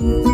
you